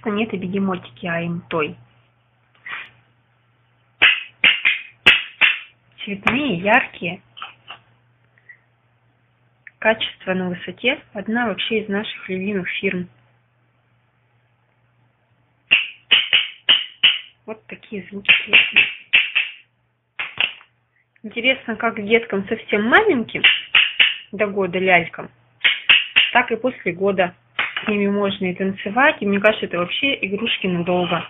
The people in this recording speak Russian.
конечно, не это бегемотики, а им той. Цветные, яркие. Качество на высоте. Одна вообще из наших любимых фирм. Вот такие звуки. Интересно, как деткам совсем маленьким, до года лялькам, так и после года с ними можно и танцевать. И мне кажется, это вообще игрушки надолго.